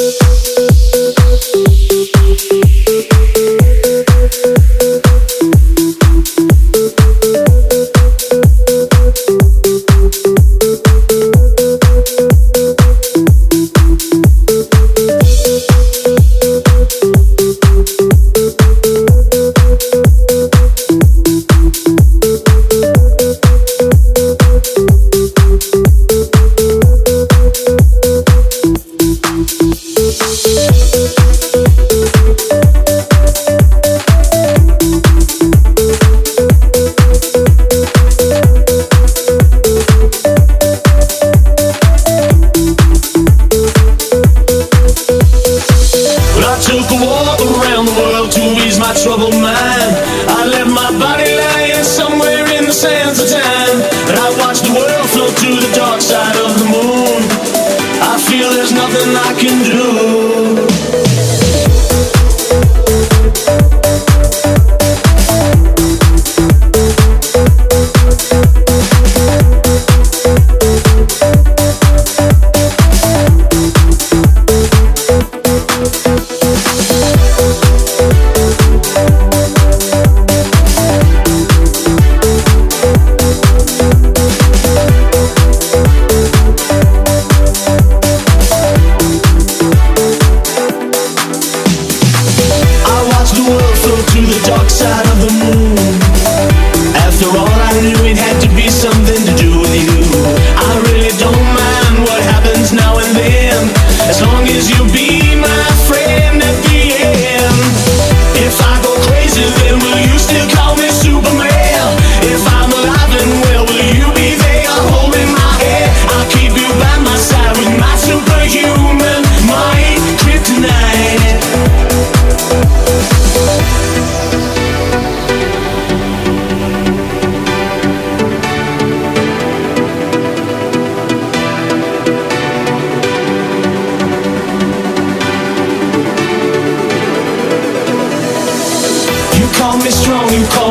you there's nothing I can do.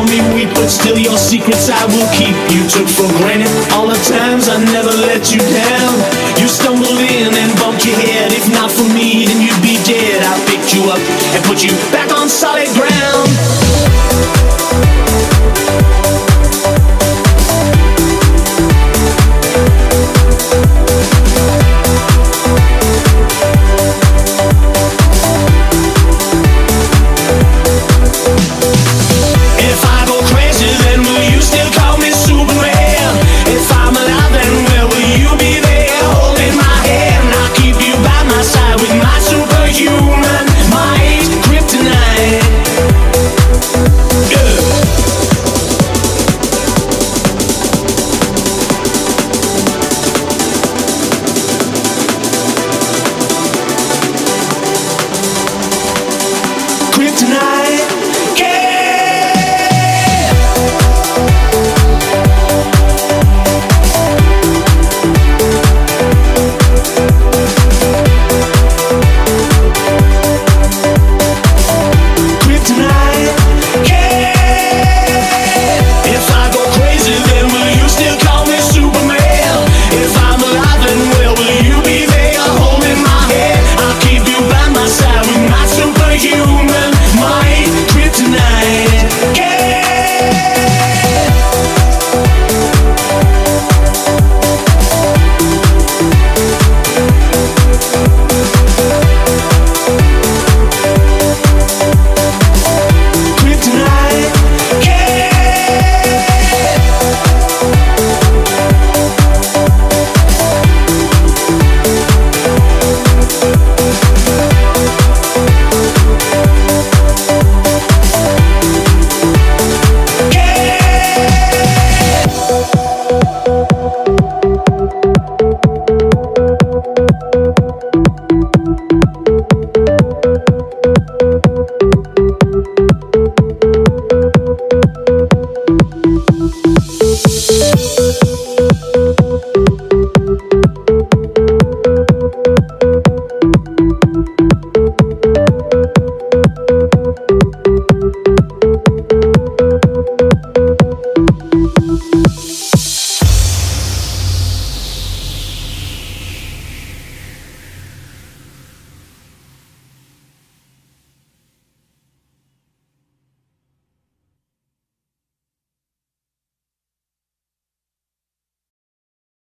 Call me weak, but still your secrets, I will keep. You took for granted all the times I never let you down. You stumbled in and bumped your head. If not for me, then you'd be dead. I picked you up and put you back on solid ground.